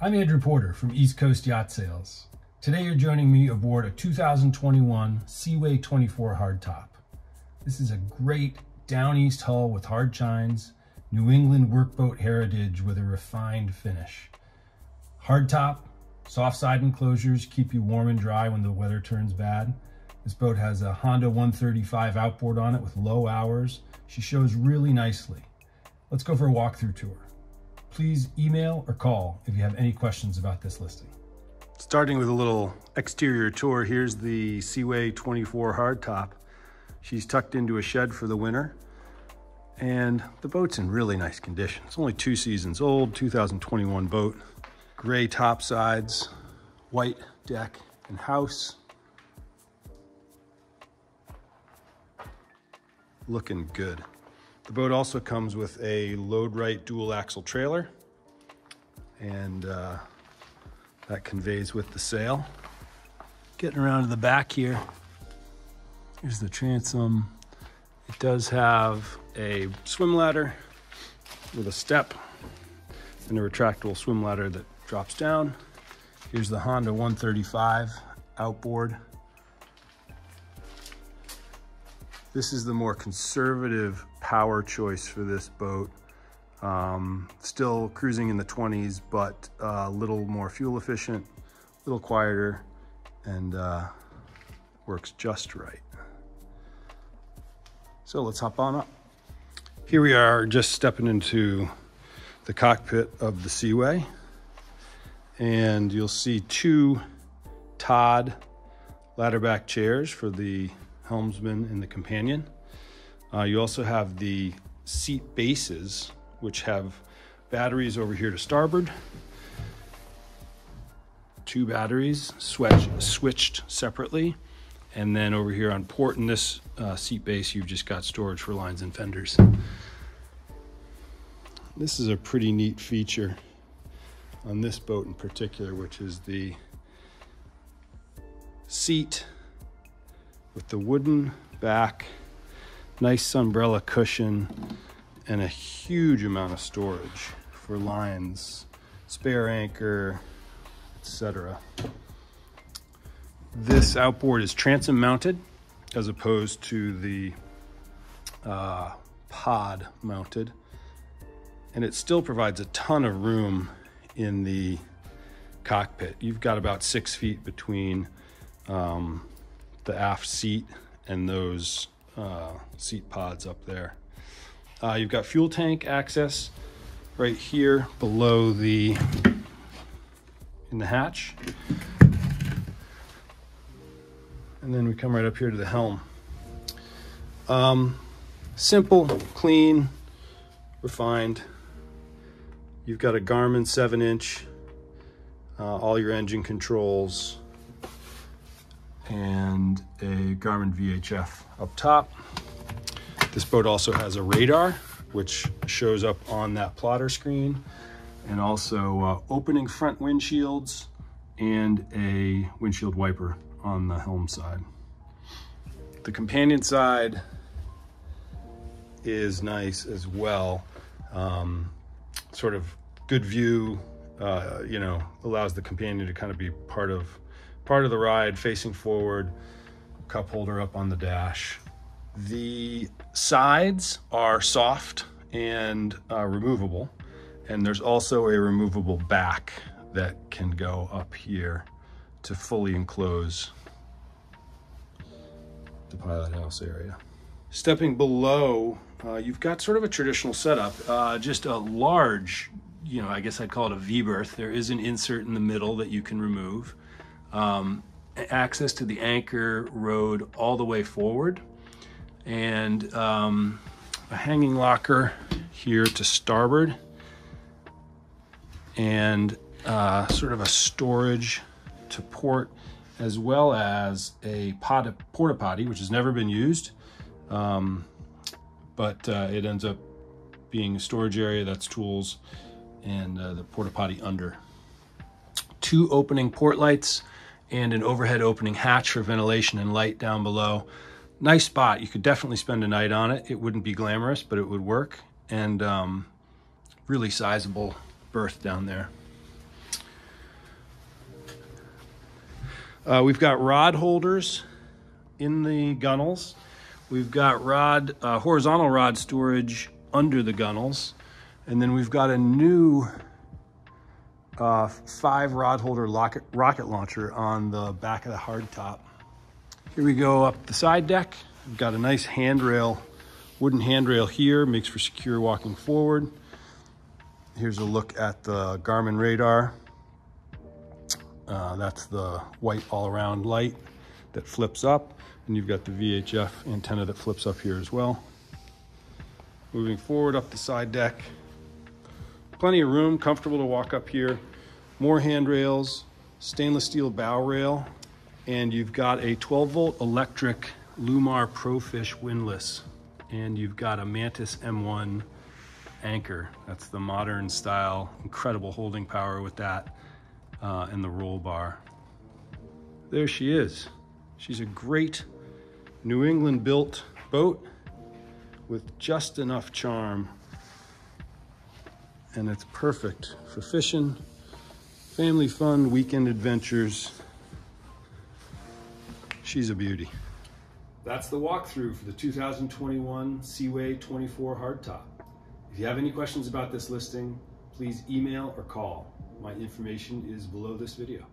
I'm Andrew Porter from East Coast Yacht Sales. Today you're joining me aboard a 2021 Seaway 24 hardtop. This is a great down east hull with hard chines, New England workboat heritage with a refined finish. Hardtop, soft side enclosures keep you warm and dry when the weather turns bad. This boat has a Honda 135 outboard on it with low hours. She shows really nicely. Let's go for a walkthrough tour. Please email or call if you have any questions about this listing. Starting with a little exterior tour, here's the Seaway 24 hardtop. She's tucked into a shed for the winter and the boat's in really nice condition. It's only two seasons old, 2021 boat. Gray top sides, white deck and house. Looking good. The boat also comes with a Load Rite dual axle trailer and uh, that conveys with the sale. Getting around to the back here. Here's the transom. It does have a swim ladder with a step and a retractable swim ladder that drops down. Here's the Honda 135 outboard. This is the more conservative power choice for this boat. Um, still cruising in the 20s, but a little more fuel efficient, a little quieter, and uh, works just right. So let's hop on up. Here we are just stepping into the cockpit of the Seaway. And you'll see two Todd ladderback chairs for the helmsman and the companion. Uh, you also have the seat bases, which have batteries over here to starboard. Two batteries switch, switched separately. And then over here on port in this uh, seat base, you've just got storage for lines and fenders. This is a pretty neat feature on this boat in particular, which is the seat with the wooden back, nice umbrella cushion, and a huge amount of storage for lines, spare anchor, etc. This outboard is transom mounted as opposed to the uh, pod mounted and it still provides a ton of room in the cockpit. You've got about six feet between um, the aft seat and those uh, seat pods up there. Uh, you've got fuel tank access right here below the in the hatch. And then we come right up here to the helm. Um, simple, clean, refined. You've got a Garmin 7 inch, uh, all your engine controls, a Garmin VHF up top. This boat also has a radar, which shows up on that plotter screen, and also uh, opening front windshields and a windshield wiper on the helm side. The companion side is nice as well. Um, sort of good view, uh, you know, allows the companion to kind of be part of part of the ride, facing forward, cup holder up on the dash. The sides are soft and uh, removable, and there's also a removable back that can go up here to fully enclose the pilot house area. Stepping below, uh, you've got sort of a traditional setup, uh, just a large, you know, I guess I'd call it a V-berth. There is an insert in the middle that you can remove. Um, access to the anchor rode all the way forward. And um, a hanging locker here to starboard. And uh, sort of a storage to port as well as a pot porta potty which has never been used. Um, but uh, it ends up being a storage area that's tools and uh, the porta potty under. Two opening port lights and an overhead opening hatch for ventilation and light down below. Nice spot. You could definitely spend a night on it. It wouldn't be glamorous, but it would work. And um, really sizable berth down there. Uh, we've got rod holders in the gunnels. We've got rod uh, horizontal rod storage under the gunnels. And then we've got a new uh, five rod holder rocket, rocket launcher on the back of the hardtop. Here we go up the side deck. We've got a nice handrail, wooden handrail here, makes for secure walking forward. Here's a look at the Garmin radar. Uh, that's the white all-around light that flips up. And you've got the VHF antenna that flips up here as well. Moving forward up the side deck. Plenty of room, comfortable to walk up here. More handrails, stainless steel bow rail, and you've got a 12 volt electric Lewmar Profish windlass. And you've got a Mantus M1 anchor. That's the modern style, incredible holding power with that uh, and the roll bar. There she is. She's a great New England built boat with just enough charm. And it's perfect for fishing, family fun, weekend adventures. She's a beauty. That's the walkthrough for the 2021 Seaway 24 hardtop. If you have any questions about this listing, please email or call. My information is below this video.